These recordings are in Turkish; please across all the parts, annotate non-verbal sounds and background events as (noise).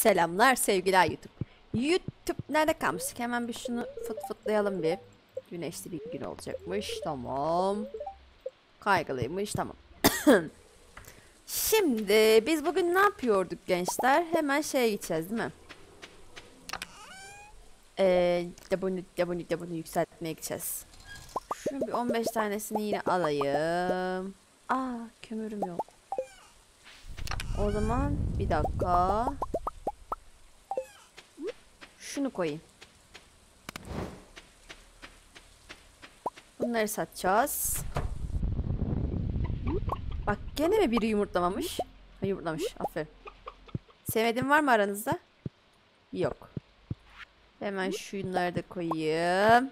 Selamlar sevgiler YouTube. YouTube nerede kalmıştık? Hemen bir şunu fıt fıtlayalım bir. Güneşli bir gün olacakmış. Tamam. Kaygılıymış. Tamam. (coughs) Şimdi biz bugün ne yapıyorduk gençler? Hemen şeye gideceğiz değil mi? Ee, bunu, bunu, bunu yükseltmeye gideceğiz. Şunu bir 15 tanesini yine alayım. Aa kömürüm yok. O zaman bir dakika. Şunu koyayım. Bunları satacağız. Bak gene mi biri yumurtlamamış? Ha, yumurtlamış. Aferin. Sevmediğin var mı aranızda? Yok. Hemen şunları da koyayım.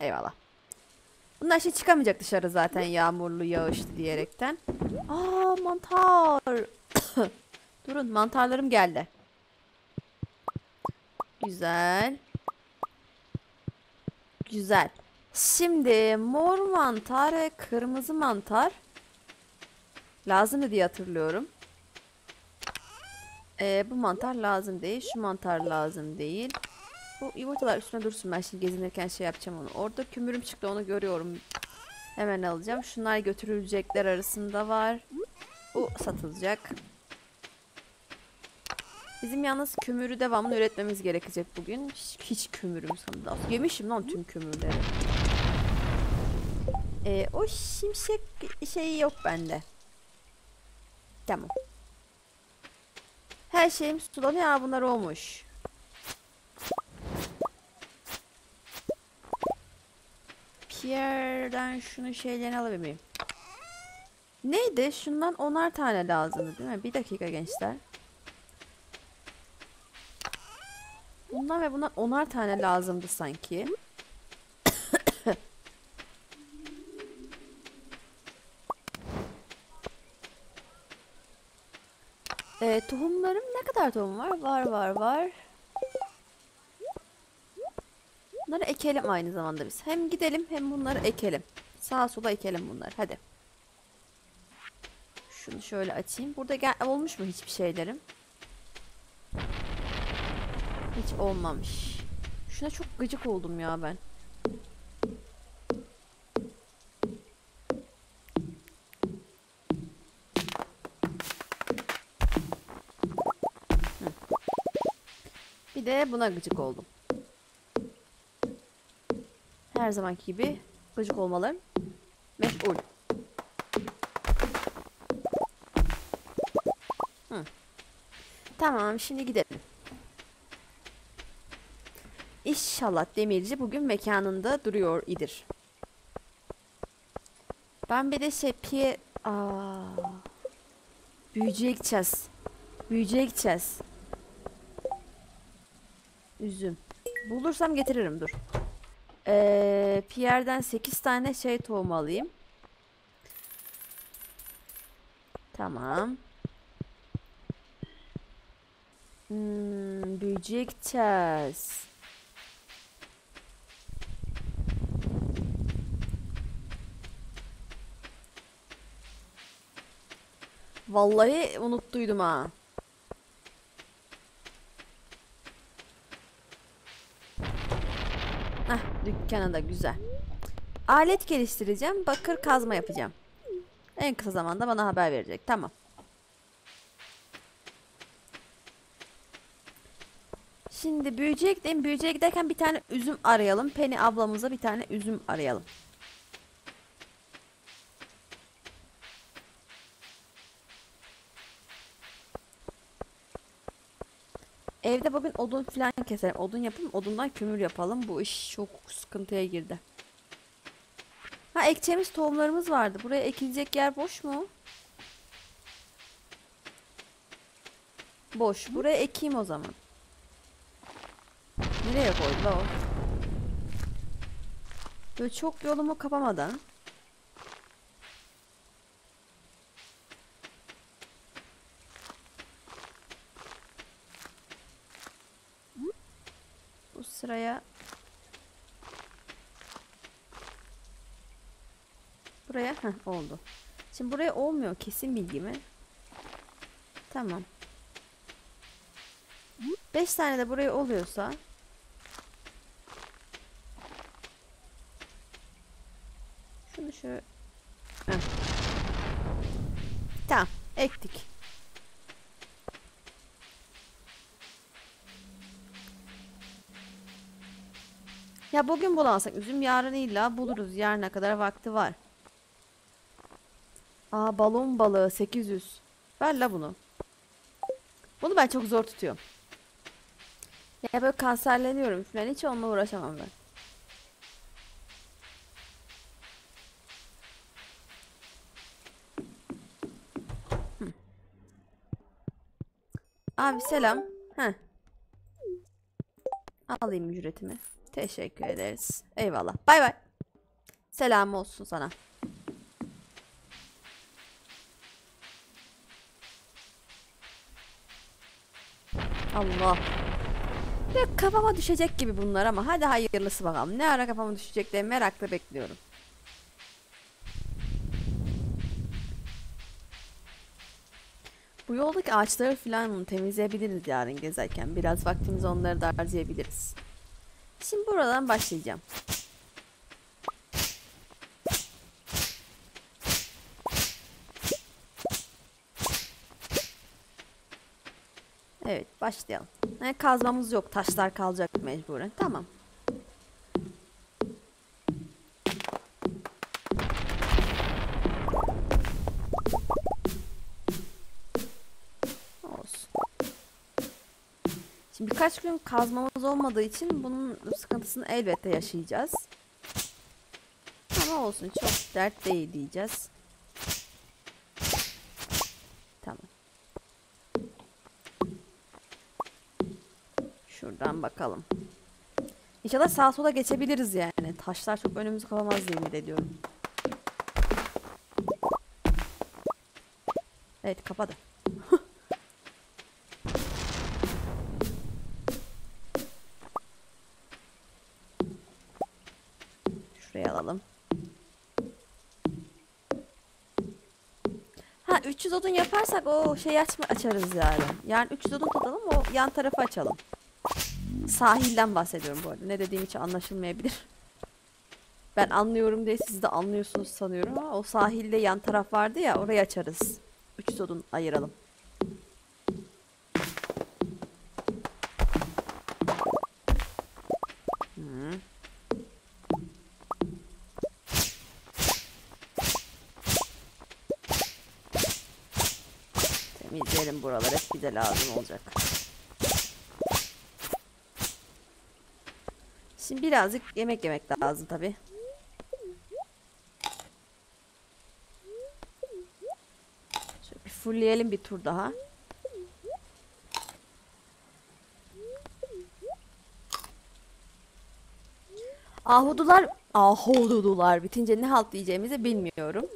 Eyvallah. Bunlar şey çıkamayacak dışarı zaten yağmurlu yağışlı diyerekten. Aa mantar. (coughs) Durun mantarlarım geldi. Güzel. Güzel. Şimdi mor mantar ve kırmızı mantar lazımdı diye hatırlıyorum. Ee, bu mantar lazım değil. Şu mantar lazım değil. Bu yumurtalar üstüne dursun. Ben şimdi gezinirken şey yapacağım onu. Orada kömürüm çıktı onu görüyorum. Hemen alacağım. Şunlar götürülecekler arasında var. Bu satılacak. Bizim yalnız kömürü devamlı üretmemiz gerekecek bugün. Hiç, hiç kömürüm sanırım. Yemişim lan tüm kömürleri. Ee, o şimşek şeyi yok bende. Tamam. Her şeyim sulanıyor. Aa, bunlar olmuş. Pierre'den şunu şeylerini alabilir miyim? Neydi? Şundan onar tane lazımdı değil mi? Bir dakika gençler. Bundan ve bundan onar tane lazımdı sanki. (coughs) Ee, tohumlarım ne kadar tohum var? Var var var. Bunları ekelim aynı zamanda biz. Hem gidelim hem bunları ekelim. Sağa sola ekelim bunları. Hadi. Şunu şöyle açayım. Burada gel olmuş mu hiçbir şeylerim? Hiç olmamış. Şuna çok gıcık oldum ya ben. Bir de buna gıcık oldum. Her zamanki gibi gıcık olmalarım meşgul. Hı. Tamam şimdi gidelim. İnşallah demirci bugün mekanında duruyor idir. Ben bir de şey piye... Aa, büyücüye gideceğiz. Büyücüye gideceğiz. Üzüm. Bulursam getiririm dur. Ee, Pierre'den 8 tane şey tohum alayım. Tamam. Hmm, büyücüye gideceğiz. Vallahi unuttuydum ha. Heh, dükkana da güzel. Alet geliştireceğim. Bakır kazma yapacağım. En kısa zamanda bana haber verecek. Tamam. Şimdi büyücüye gidelim. Büyücüye giderken bir tane üzüm arayalım. Penny ablamıza bir tane üzüm arayalım. Evde bugün odun falan keselim. Odun yapalım. Odundan kömür yapalım. Bu iş çok sıkıntıya girdi. Ha ekeceğimiz tohumlarımız vardı. Buraya ekilecek yer boş mu? Boş. Buraya ekeyim o zaman. Nereye koydu o? Böyle çok yolumu kapamadan. Bu sıraya buraya heh, oldu. Şimdi buraya olmuyor kesin bilgi mi? Tamam. 5 tane de buraya oluyorsa Şunu şöyle Heh. Tamam ektik. Bugün bulamazsak üzüm yarın illa buluruz. Yarına kadar vakti var. Aa balon balığı 800. Ver la bunu. Bunu ben çok zor tutuyorum. Ya böyle kanserleniyorum falan. Hiç onunla uğraşamam ben. Hı. Abi selam. Heh. Alayım ücretimi. Teşekkür ederiz. Eyvallah. Bay bay. Selam olsun sana. Allah. Ya kafama düşecek gibi bunlar ama hadi hayırlısı bakalım. Ne ara kafama düşecek diye merakla bekliyorum. Bu yoldaki ağaçları falan temizleyebiliriz yarın gezerken. Biraz vaktimizi onları da harcayabiliriz. Şimdi buradan başlayacağım. Evet başlayalım. Kazmamız yok. Taşlar kalacak mecburen. Tamam. Birkaç gün kazmamız olmadığı için bunun sıkıntısını elbette yaşayacağız. Ama olsun çok dert değil diyeceğiz. Tamam. Şuradan bakalım. İnşallah sağa sola geçebiliriz yani. Taşlar çok önümüzü kapamaz diye ümit ediyorum. Evet kapadı. 300 odun yaparsak o şey açma açarız yani. Yani 300 odun tutalım o yan tarafı açalım. Sahilden bahsediyorum bu arada. Ne dediğim hiç anlaşılmayabilir. (laughs) Ben anlıyorum diye siz de anlıyorsunuz sanıyorum ama o sahilde yan taraf vardı ya orayı açarız. 300 odun ayıralım. Hı. Buraları hep bize lazım olacak. Şimdi birazcık yemek yemek lazım tabi. Şöyle bir fullleyelim bir tur daha. Ahudular, ahududular bitince ne halt diyeceğimizi bilmiyorum.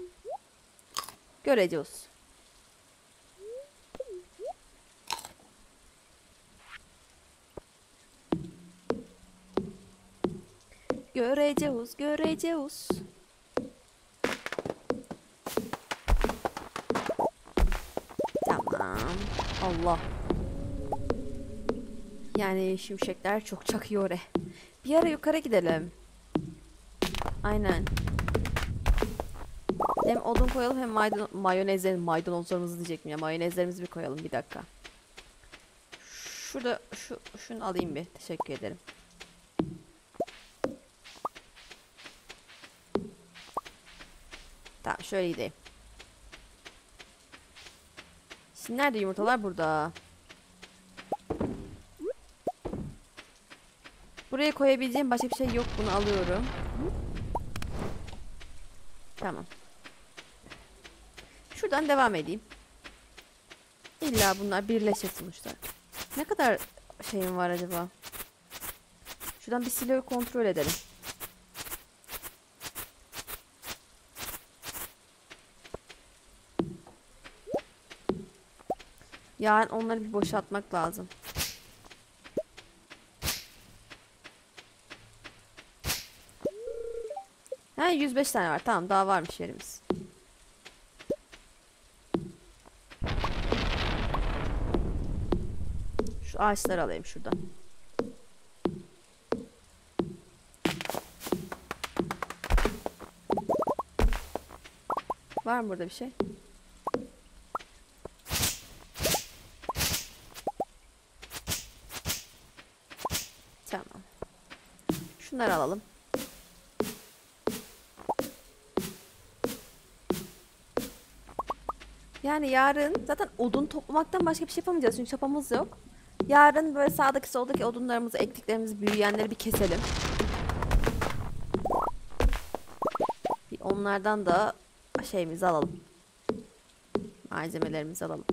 Göreceğiz. Göreceğiz, göreceğiz. Tamam. Allah. Yani şimşekler çok çakıyor. e. Bir ara yukarı gidelim. Aynen. Hem odun koyalım hem maydanoz, mayonezler, maydanozlarımızı diyecektim ya. Mayonezlerimizi bir koyalım bir dakika. Şurada şu şunu alayım bir. Teşekkür ederim. Şöyle gideyim. Şimdi nerede yumurtalar? Burada. Buraya koyabileceğim başka bir şey yok. Bunu alıyorum. Tamam. Şuradan devam edeyim. İlla bunlar birleşir sonuçta. Ne kadar şeyim var acaba? Şuradan bir siloyu kontrol edelim. Yani onları bir boşaltmak lazım. Ha 105 tane var. Tamam daha varmış yerimiz. Şu ağaçları alayım şuradan. Var mı burada bir şey? Tamam. Şunları alalım. Yani yarın zaten odun toplamaktan başka bir şey yapamayacağız çünkü çapamız yok. Yarın böyle sağdaki soldaki odunlarımızı, ektiklerimizi, büyüyenleri bir keselim. Bir onlardan da şeyimizi alalım. Malzemelerimizi alalım.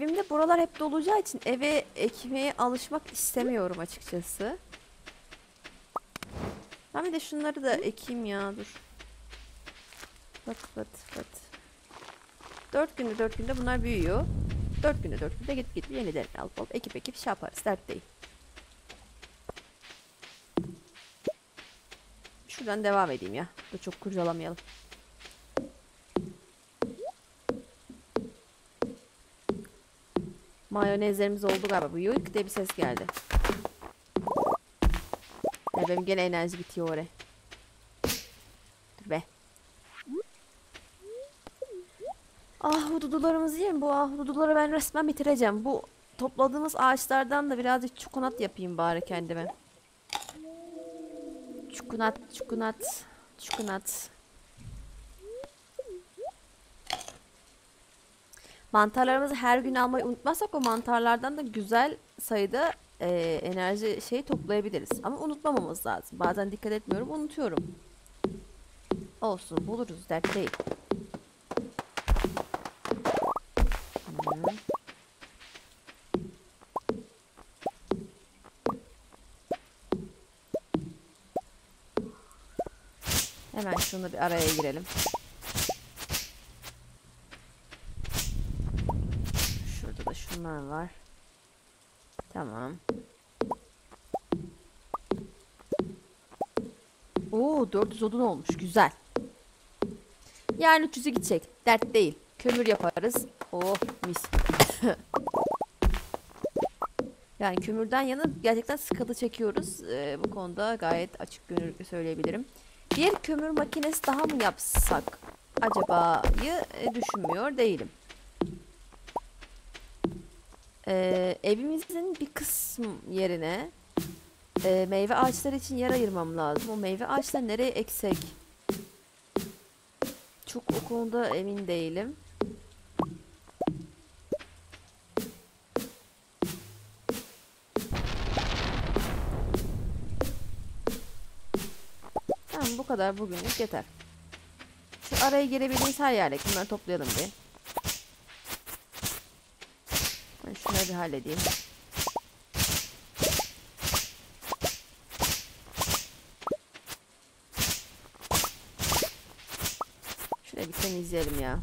Evimde buralar hep dolacağı için eve ekmeye alışmak istemiyorum açıkçası. Ben bir de şunları da ekeyim ya dur. Bak bak bak. Dört günde dört günde bunlar büyüyor. Dört günde dört günde git git yenilerini alıp alıp ekip ekip şey yaparız dert değil. Şuradan devam edeyim ya. Da çok kurcalamayalım. Mayonezlerimiz oldu galiba. Yuyuk diye bir ses geldi. Ya benim gene enerji bitiyor oraya. Dur be. Ah hududularımızı yiyin. Bu ah hududuları ben resmen bitireceğim. Bu topladığımız ağaçlardan da birazcık çikolat yapayım bari kendime. Çikolat, çikolat, çikolat. Mantarlarımızı her gün almayı unutmazsak o mantarlardan da güzel sayıda e, enerji şey toplayabiliriz. Ama unutmamamız lazım. Bazen dikkat etmiyorum, unutuyorum. Olsun, buluruz, dert değil. Hemen şunu bir araya girelim. Şunlar var. Tamam. Oo 400 odun olmuş. Güzel. Yani 300'ü gidecek. Dert değil. Kömür yaparız. Oh mis. (laughs) yani kömürden yana gerçekten sıkıntı çekiyoruz. Ee, bu konuda gayet açık gönüllü söyleyebilirim. Bir kömür makinesi daha mı yapsak acaba'yı e, düşünmüyor değilim. Ee, evimizin bir kısım yerine e, meyve ağaçları için yer ayırmam lazım. O meyve ağaçları nereye eksek? Çok o konuda emin değilim. Tamam bu kadar bugünlük yeter. Şu araya girebildiğimiz her yerdeki bunları toplayalım bir. Ben şunları bir halledeyim. Şurayı bir temizleyelim ya.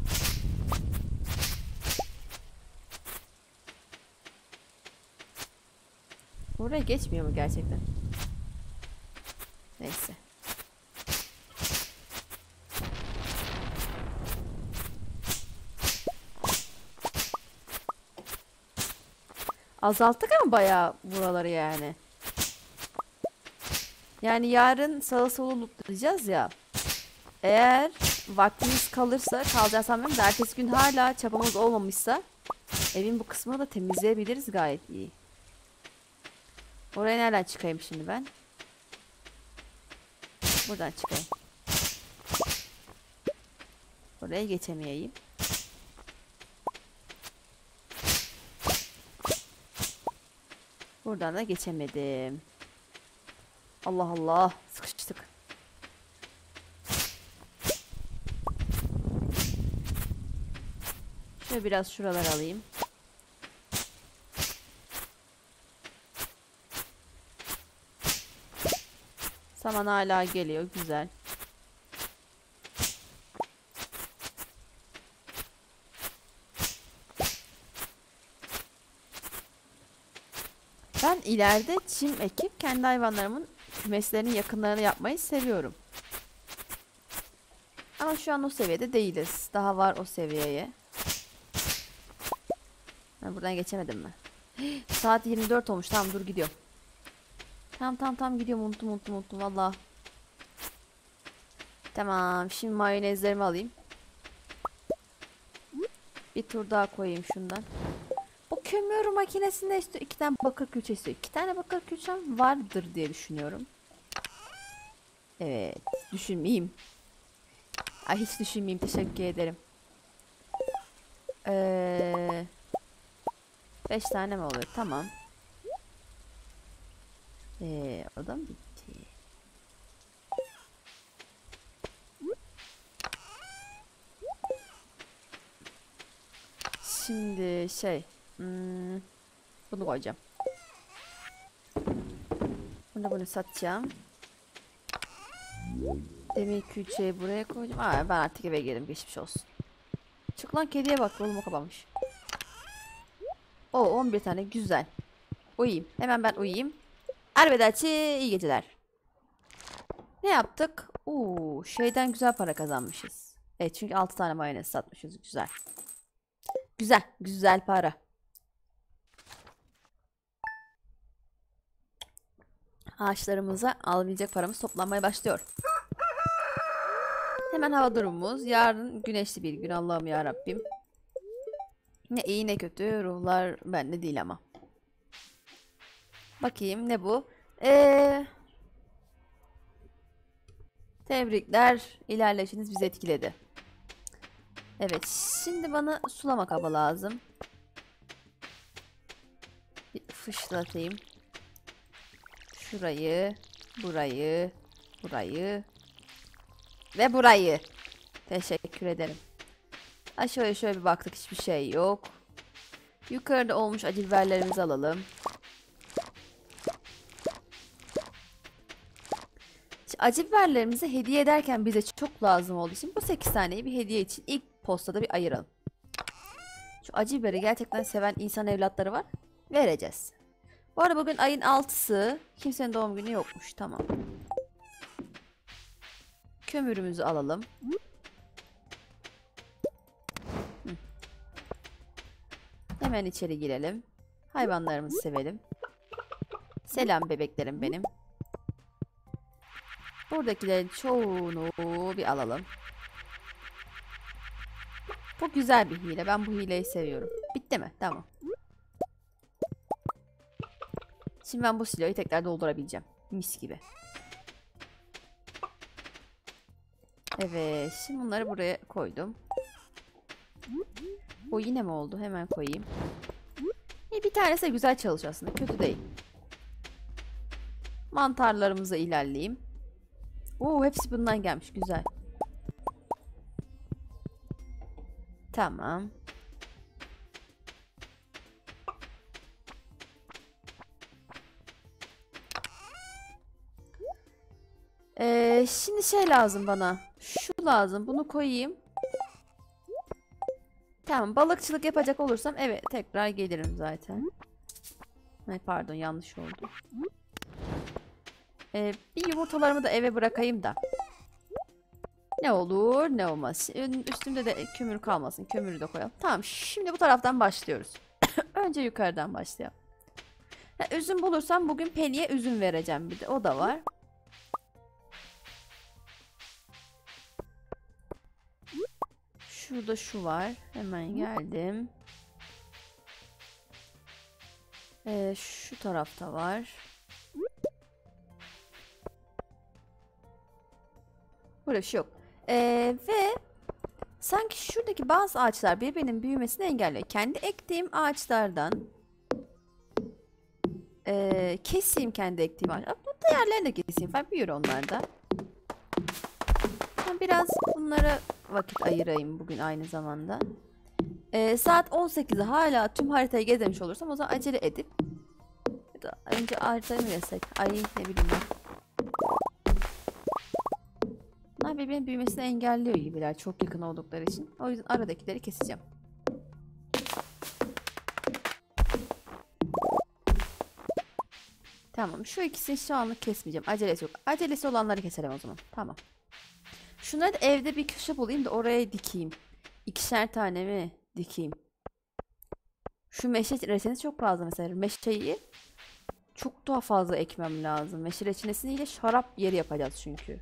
Oraya geçmiyor mu gerçekten? Neyse. Azalttık ama bayağı buraları yani. Yani yarın sağa solu lootlayacağız ya. Eğer vaktimiz kalırsa kalacağız sanmıyorum da ertesi gün hala çabamız olmamışsa evin bu kısmını da temizleyebiliriz gayet iyi. Oraya nereden çıkayım şimdi ben? Buradan çıkayım. Oraya geçemeyeyim. Buradan da geçemedim. Allah Allah sıkıştık. Şöyle biraz şuralar alayım. Saman hala geliyor güzel. Ben ileride çim ekip kendi hayvanlarımın kümeslerinin yakınlarını yapmayı seviyorum. Ama şu an o seviyede değiliz. Daha var o seviyeye. Ben buradan geçemedim mi? (gasps) Saat 24 olmuş. Tamam dur gidiyorum. Tamam tamam tamam gidiyorum. Unuttum unuttum unuttum valla. Tamam. Şimdi mayonezlerimi alayım. Bir tur daha koyayım şundan. Kömür makinesinde istiyor. iki tane bakır külçe istiyor. İki tane bakır külçem vardır diye düşünüyorum. Evet. Düşünmeyeyim. Ay hiç düşünmeyeyim. Teşekkür ederim. Ee, beş tane mi oluyor? Tamam. Ee, o bitti? Şimdi şey, hmm, bunu koyacağım. Bunu bunu satacağım. Demir külçeyi buraya koyacağım. Aa, ben artık eve geldim. Geçmiş olsun. Çık lan kediye bak. Yolumu kapamış. O 11 tane. Güzel. Uyuyayım. Hemen ben uyuyayım. Arrivederci. iyi geceler. Ne yaptık? Oo, şeyden güzel para kazanmışız. Evet çünkü 6 tane mayonez satmışız. Güzel. Güzel. Güzel para. Ağaçlarımıza alabilecek paramız toplanmaya başlıyor. Hemen hava durumumuz. Yarın güneşli bir gün Allah'ım ya Rabbim. Ne iyi ne kötü ruhlar bende değil ama. Bakayım ne bu? Ee, tebrikler. İlerleyişiniz bizi etkiledi. Evet. Şimdi bana sulama kabı lazım. Bir fışlatayım. Şurayı, burayı, burayı ve burayı. Teşekkür ederim. Aşağıya şöyle bir baktık hiçbir şey yok. Yukarıda olmuş acı biberlerimizi alalım. Biberlerimizi hediye ederken bize çok lazım olduğu için bu 8 taneyi bir hediye için ilk postada bir ayıralım. Şu acı biberi gerçekten seven insan evlatları var. Vereceğiz. Bu arada bugün ayın 6'sı. Kimsenin doğum günü yokmuş. Tamam. Kömürümüzü alalım. Hı. Hemen içeri girelim. Hayvanlarımızı sevelim. Selam bebeklerim benim. Buradakilerin çoğunu bir alalım. Bu güzel bir hile. Ben bu hileyi seviyorum. Bitti mi? Tamam. Şimdi ben bu siloyu tekrar doldurabileceğim. Mis gibi. Evet. Şimdi bunları buraya koydum. O yine mi oldu? Hemen koyayım. E, bir tanesi de güzel çalışıyor aslında. Kötü değil. Mantarlarımıza ilerleyeyim. Oo hepsi bundan gelmiş. Güzel. Tamam. Ee, şimdi şey lazım bana. Şu lazım. Bunu koyayım. Tamam. Balıkçılık yapacak olursam evet tekrar gelirim zaten. Ay pardon yanlış oldu. Ee, bir yumurtalarımı da eve bırakayım da. Ne olur ne olmaz. Üstümde de kömür kalmasın. Kömürü de koyalım. Tamam şimdi bu taraftan başlıyoruz. (coughs) Önce yukarıdan başlayalım. Ha, üzüm bulursam bugün Penny'e üzüm vereceğim bir de. O da var. Şurada şu var. Hemen geldim. Ee, şu tarafta var. Burada bir şey yok. Ee, ve sanki şuradaki bazı ağaçlar birbirinin büyümesini engelliyor. Kendi ektiğim ağaçlardan ee, keseyim kendi ektiğim ağaçlar. Bu diğerlerini de keseyim. Ben büyür onlar da. Ben biraz bunlara vakit ayırayım bugün aynı zamanda. Ee, saat 18'de hala tüm haritayı gezmemiş olursam o zaman acele edip önce haritayı mı gezsek? Ay ne bileyim ben. Bunlar birbirinin büyümesini engelliyor gibiler çok yakın oldukları için. O yüzden aradakileri keseceğim. Tamam şu ikisini şu anlık kesmeyeceğim. Acelesi yok. Acelesi olanları keselim o zaman. Tamam. Şunları da evde bir köşe bulayım da oraya dikeyim. İkişer tane mi dikeyim? Şu meşe reçinesi çok fazla mesela. Meşeyi çok daha fazla ekmem lazım. Meşe reçinesiyle şarap yeri yapacağız çünkü.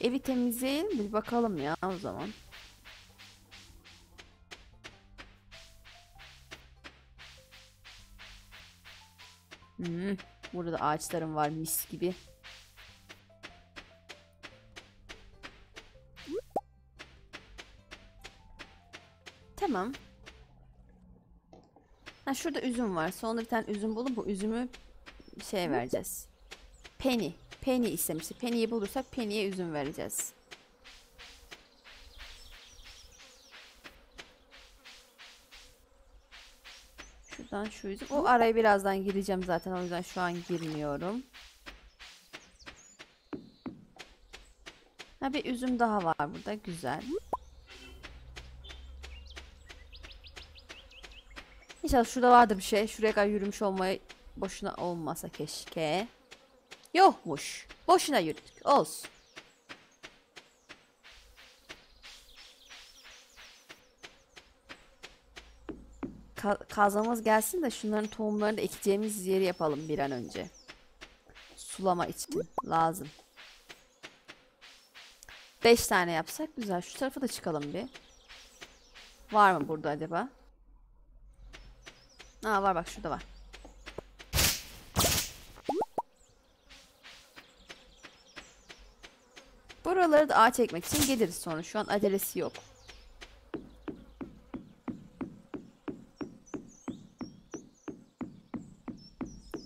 Evi temizleyelim bir bakalım ya o zaman. Hmm, burada da ağaçlarım var mis gibi. Tamam. Ha şurada üzüm var. Sonra bir tane üzüm bulup bu üzümü şey vereceğiz. Penny. Penny istemişti. Penny'yi bulursak Penny'ye üzüm vereceğiz. Şuradan şu üzüm. O araya birazdan gireceğim zaten. O yüzden şu an girmiyorum. Ha bir üzüm daha var burada. Güzel. İnşallah şurada vardır bir şey. Şuraya kadar yürümüş olmayı boşuna olmasa keşke. Yokmuş. Boşuna yürüdük. Olsun. Ka kazmamız gelsin de şunların tohumlarını da ekeceğimiz yeri yapalım bir an önce. Sulama için lazım. 5 tane yapsak güzel. Şu tarafa da çıkalım bir. Var mı burada acaba? Aa var bak şurada var. Buraları da ağaç ekmek için geliriz sonra. Şu an acelesi yok.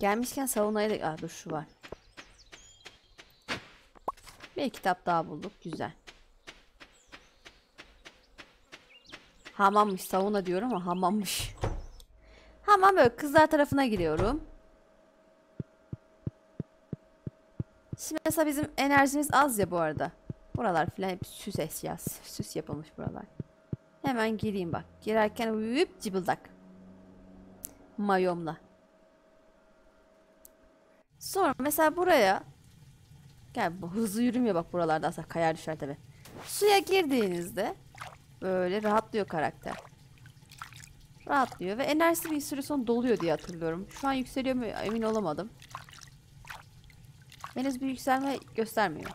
Gelmişken savunayı da... Aa, dur şu var. Bir kitap daha bulduk. Güzel. Hamammış. Savuna diyorum ama hamammış. (laughs) Hamam böyle kızlar tarafına giriyorum. Şimdi mesela bizim enerjimiz az ya bu arada. Buralar filan hep süs eşyası. Süs yapılmış buralar. Hemen gireyim bak. Girerken uyuyup cıbıldak. Mayomla. Sonra mesela buraya Gel bu hızlı yürümüyor bak buralarda aslında kayar düşer tabi. Suya girdiğinizde böyle rahatlıyor karakter. Rahatlıyor ve enerjisi bir süre sonra doluyor diye hatırlıyorum. Şu an yükseliyor mu emin olamadım. Henüz bir yükselme göstermiyor.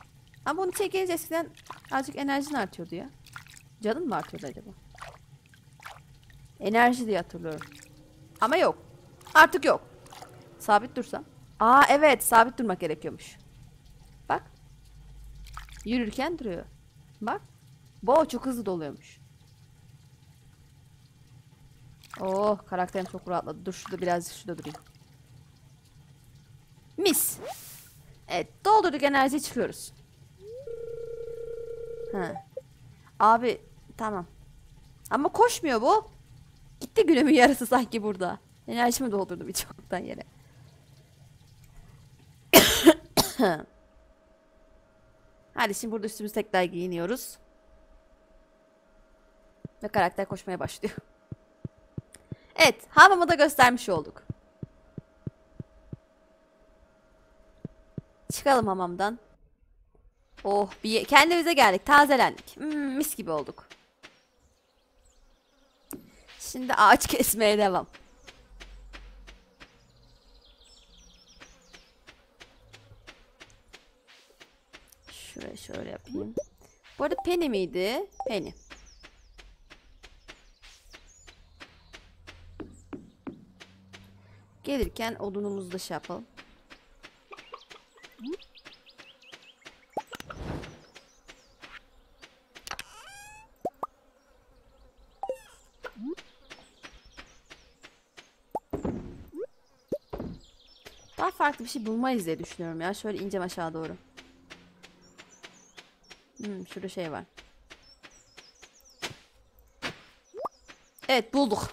Ama bunu çekerince eskiden azıcık enerjin artıyordu ya. Canın mı artıyordu acaba? Enerji diye hatırlıyorum. Ama yok. Artık yok. Sabit dursam. Aa evet sabit durmak gerekiyormuş. Bak. Yürürken duruyor. Bak. Bo çok hızlı doluyormuş. Oh karakterim çok rahatladı. Dur şurada birazcık şurada durayım. Mis. Evet doldurduk enerji çıkıyoruz. Ha. Abi tamam. Ama koşmuyor bu. Gitti günümün yarısı sanki burada. Enerjimi doldurdum hiç çoktan yere. Hadi şimdi burada üstümüzü tekrar giyiniyoruz. Ve karakter koşmaya başlıyor. Evet, hamamı da göstermiş olduk. Çıkalım hamamdan. Oh, bir kendimize geldik, tazelendik. Hmm, mis gibi olduk. Şimdi ağaç (laughs) kesmeye devam. Şuraya şöyle yapayım. Bu arada Penny miydi? Penny. Gelirken odunumuzu da şey yapalım. Daha farklı bir şey bulmayız diye düşünüyorum ya. Şöyle ineceğim aşağı doğru. Hmm, şurada şey var. Evet bulduk.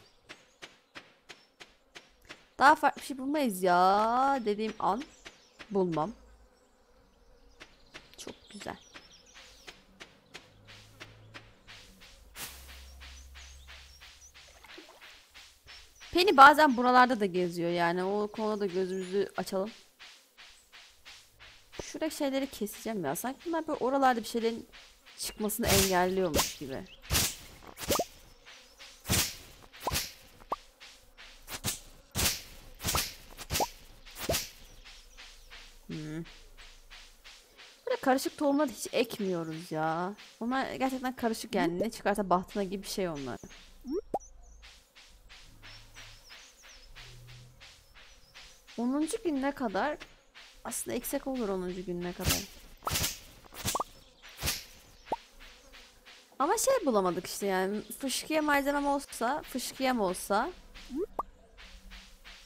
Daha farklı bir şey bulmayız ya dediğim an bulmam. Çok güzel. Penny bazen buralarda da geziyor yani. O konuda da gözümüzü açalım. Şuradaki şeyleri keseceğim ya. Sanki bunlar böyle oralarda bir şeylerin çıkmasını engelliyormuş gibi. Hmm. Böyle karışık tohumları hiç ekmiyoruz ya. Onlar gerçekten karışık yani. Ne çıkarsa bahtına gibi bir şey onlar. Onuncu gününe kadar aslında eksik olur 10. gününe kadar. Ama şey bulamadık işte yani fışkiye malzemem olsa, fışkiyem olsa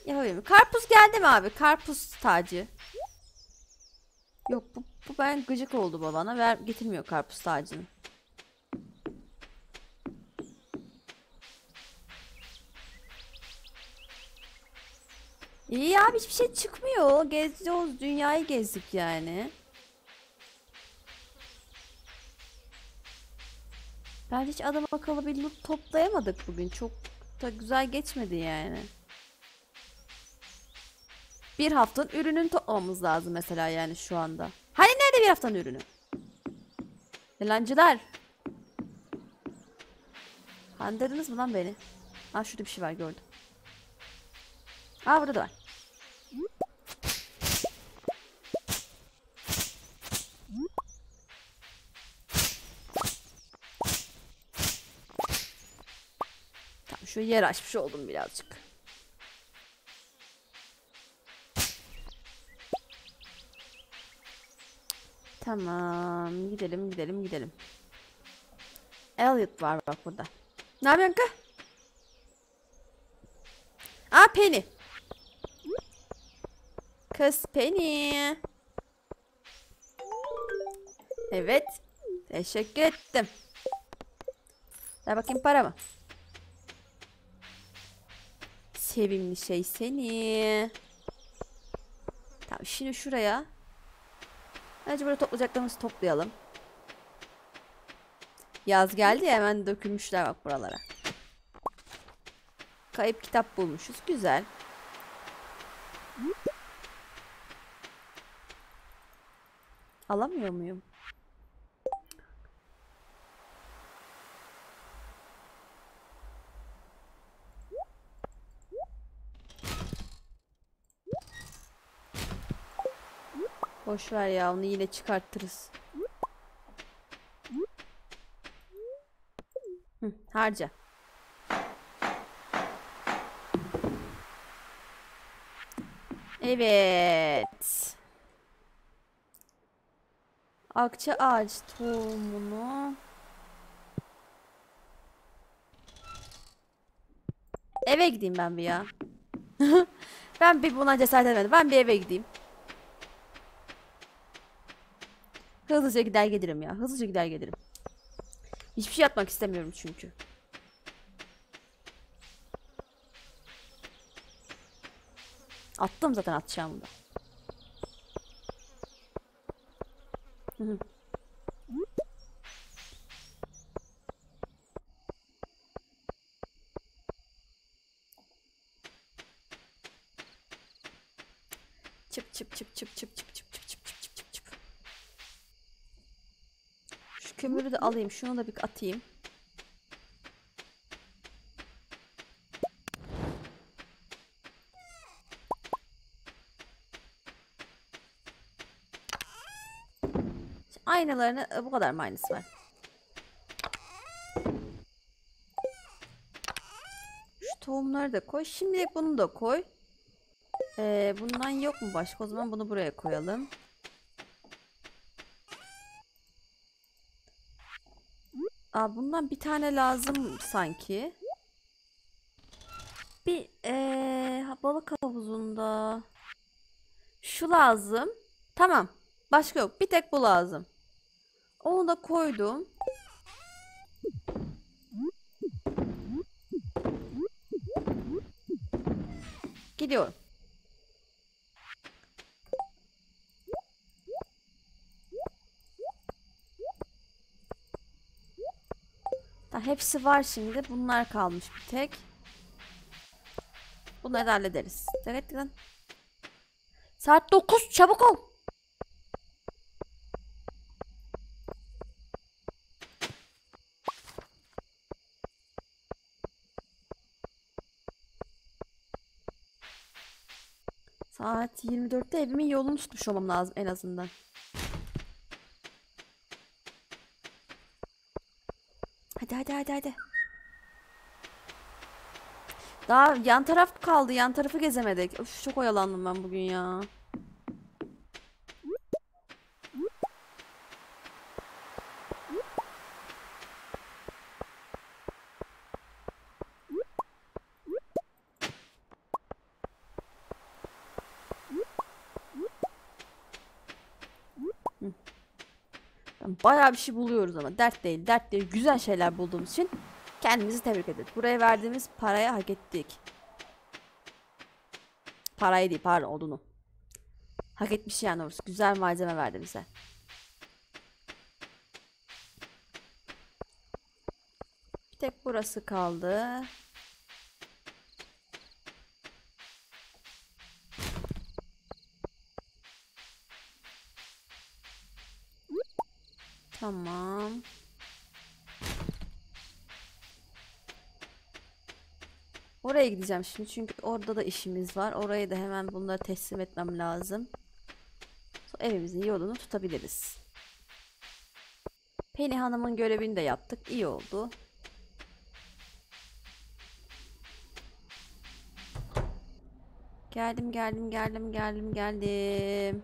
yapabilirim. Karpuz geldi mi abi? Karpuz tacı. Yok bu, bu ben gıcık oldu babana. Ver getirmiyor karpuz tacını. İyi abi hiçbir şey çıkmıyor. Geziyoruz dünyayı gezdik yani. Ben hiç adam akıllı bir loot toplayamadık bugün. Çok da güzel geçmedi yani. Bir haftanın ürününü toplamamız lazım mesela yani şu anda. Hani nerede bir haftanın ürünü? Yalancılar. Kandırdınız mı lan beni? Ha şurada bir şey var gördüm. Aa burada da var. Şu yer açmış oldum birazcık. Tamam gidelim gidelim gidelim. Elliot var bak burada. Ne yapıyorsun kız? Aa Penny. Kız Penny. Evet. Teşekkür ettim. Ver bakayım paramı. Sevimli şey seni. Tamam şimdi şuraya. Önce burada toplayacaklarımızı toplayalım. Yaz geldi ya hemen dökülmüşler bak buralara. Kayıp kitap bulmuşuz. Güzel. Alamıyor muyum? Boş ver ya onu yine çıkartırız. Hı, harca. Evet. Akça ağaç tohumunu. Eve gideyim ben bir ya. (laughs) ben bir buna cesaret edemedim. Ben bir eve gideyim. Hızlıca gider gelirim ya. Hızlıca gider gelirim. Hiçbir şey yapmak istemiyorum çünkü. Attım zaten atacağımı da. Hı hı. Şu kömürü de alayım. Şunu da bir atayım. Aynalarını e, bu kadar mı aynısı var? Şu tohumları da koy. Şimdilik bunu da koy. Ee, bundan yok mu başka? O zaman bunu buraya koyalım. Aa, bundan bir tane lazım sanki. Bir ee, balık havuzunda. Şu lazım. Tamam. Başka yok. Bir tek bu lazım. Onu da koydum. Gidiyorum. Hepsi var şimdi. Bunlar kalmış bir tek. Bunları da hallederiz. Evet lan. Saat 9 çabuk ol. Saat 24'te evimin yolunu tutmuş olmam lazım en azından. Hadi hadi hadi hadi. Daha yan taraf kaldı. Yan tarafı gezemedik. Of, çok oyalandım ben bugün ya. Hı. Ben Bayağı bir şey buluyoruz ama dert değil. Dert değil. Güzel şeyler bulduğumuz için kendimizi tebrik ederiz. Buraya verdiğimiz paraya hak ettik. Parayı değil pardon odunu. Hak etmiş yani orası. Güzel malzeme verdi bize. Bir tek burası kaldı. Tamam. Oraya gideceğim şimdi çünkü orada da işimiz var. Oraya da hemen bunları teslim etmem lazım. Sonra evimizin yolunu tutabiliriz. Penny Hanım'ın görevini de yaptık. İyi oldu. Geldim geldim geldim geldim geldim.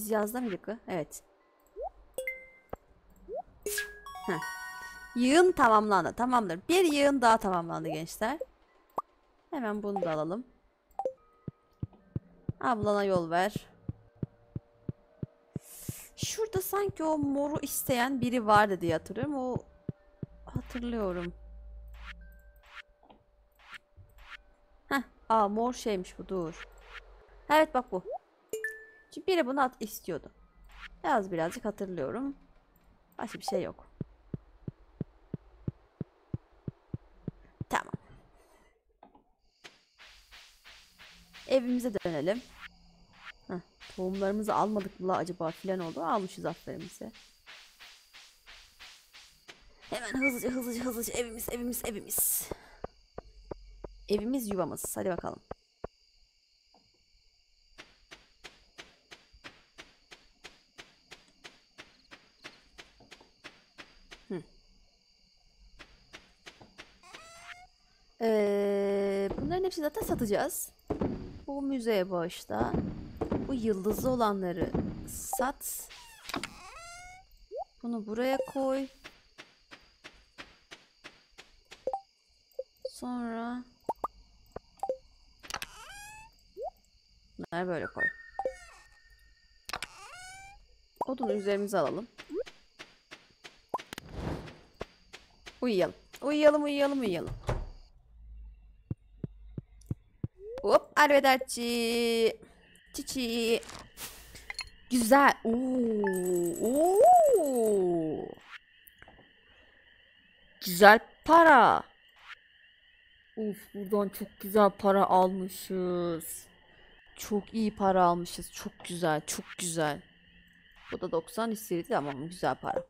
Biz yazda mıydık? Evet. Heh. Yığın tamamlandı. Tamamdır. Bir yığın daha tamamlandı gençler. Hemen bunu da alalım. Ablana yol ver. Şurada sanki o moru isteyen biri vardı diye hatırlıyorum. O hatırlıyorum. Heh. Aa mor şeymiş bu dur. Evet bak bu. Çünkü biri bunu at istiyordu. Biraz birazcık hatırlıyorum. Başka bir şey yok. Tamam. Evimize dönelim. Heh, tohumlarımızı almadık mı acaba filan oldu. Almışız aferimizi. Hemen hızlıca hızlıca hızlıca evimiz evimiz evimiz. Evimiz yuvamız. Hadi bakalım. Ee, bunların hepsini zaten satacağız. Bu müzeye bağışla. Bu yıldızlı olanları sat. Bunu buraya koy. Sonra bunları böyle koy. Odunu üzerimize alalım. Uyuyalım. Uyuyalım, uyuyalım, uyuyalım. Hop, arrivederci. Çiçi. Güzel. Oo. Güzel para. Uf, buradan çok güzel para almışız. Çok iyi para almışız. Çok güzel, çok güzel. Bu da 90 istedi ama güzel para.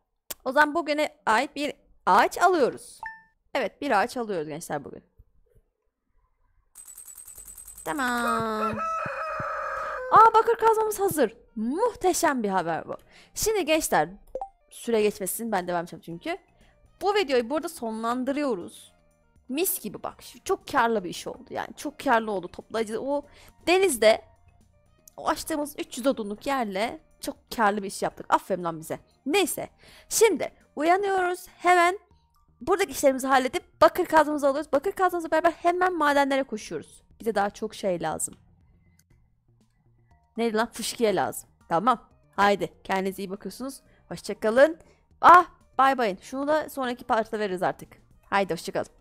O zaman bugüne ait bir ağaç alıyoruz. Evet, bir ağaç alıyoruz gençler bugün. Tamam. Aa bakır kazmamız hazır. Muhteşem bir haber bu. Şimdi gençler süre geçmesin ben devam edeceğim çünkü. Bu videoyu burada sonlandırıyoruz. Mis gibi bak. Çok karlı bir iş oldu. Yani çok karlı oldu toplayıcı. O denizde o açtığımız 300 odunluk yerle çok karlı bir iş yaptık. Aferin lan bize. Neyse. Şimdi uyanıyoruz. Hemen buradaki işlerimizi halledip bakır kazmamızı alıyoruz. Bakır kazmamızla beraber hemen madenlere koşuyoruz. Bize daha çok şey lazım. Neydi lan? Fışkiye lazım. Tamam. Haydi. Kendinize iyi bakıyorsunuz. Hoşçakalın. Ah bay bayın. Şunu da sonraki partta veririz artık. Haydi hoşçakalın.